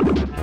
you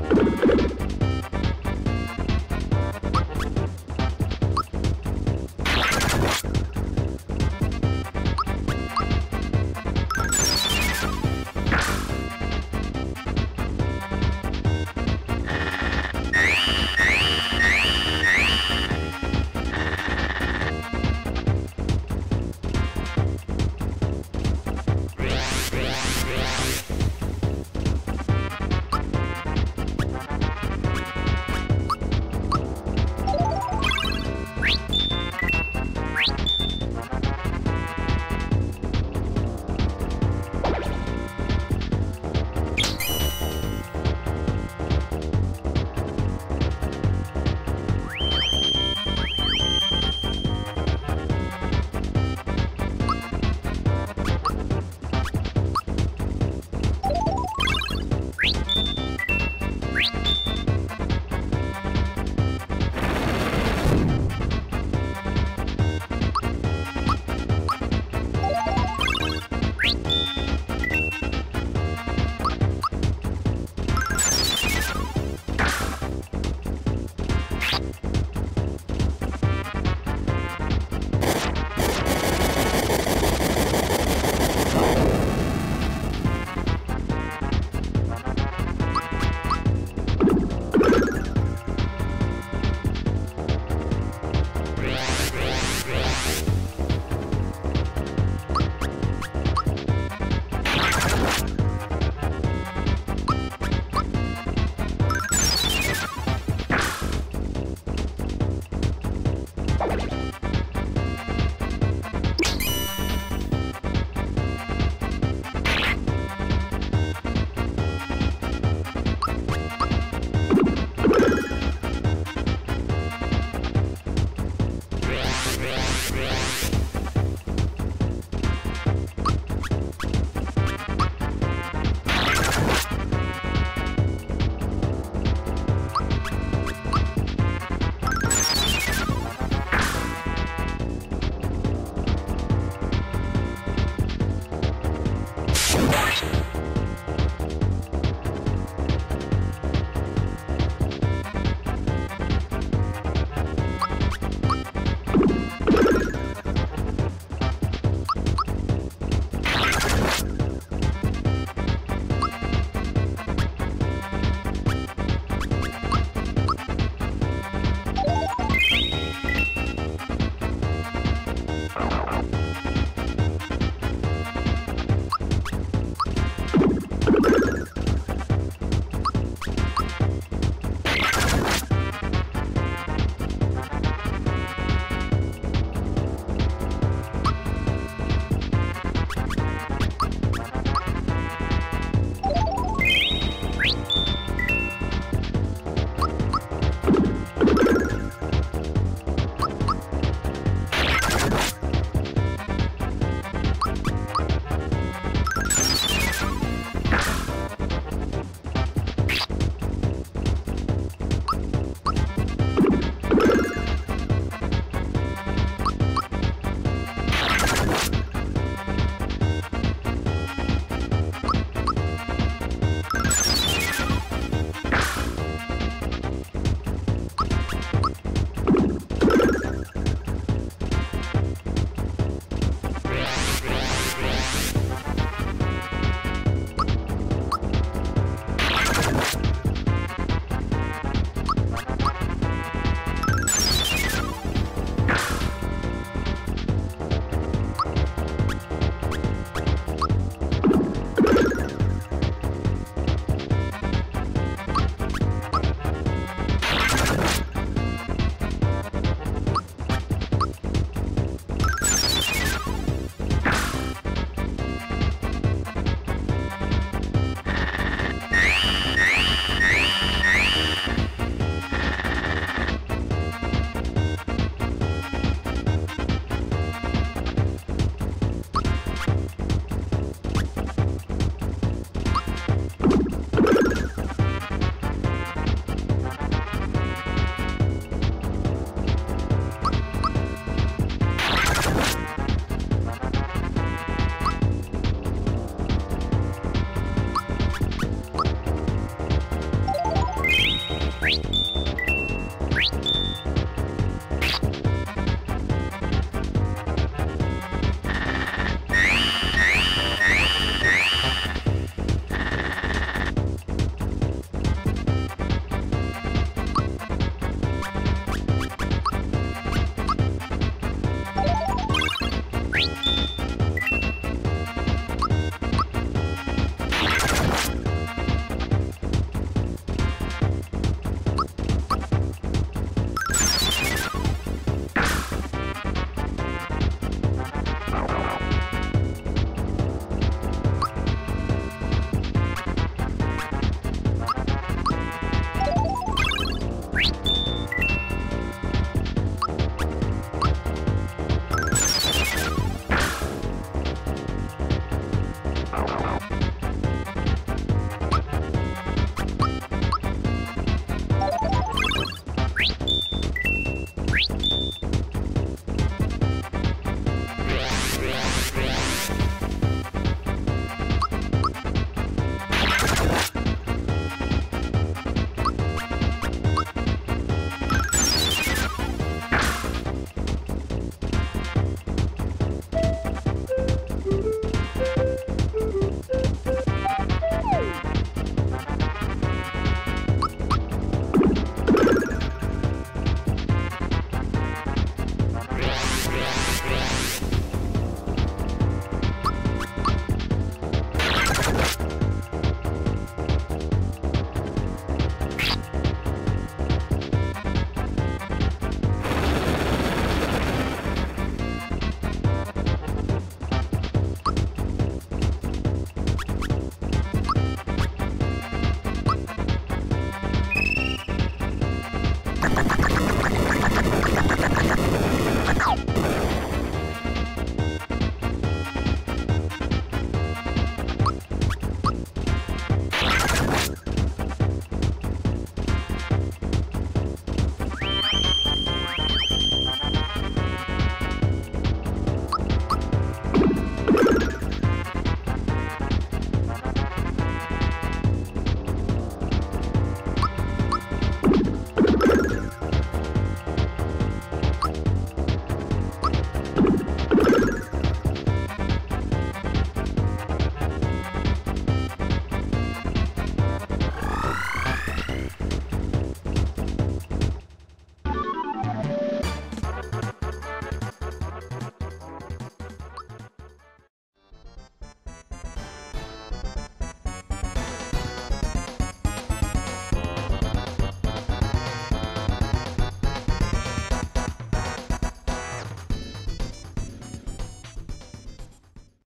Yeah.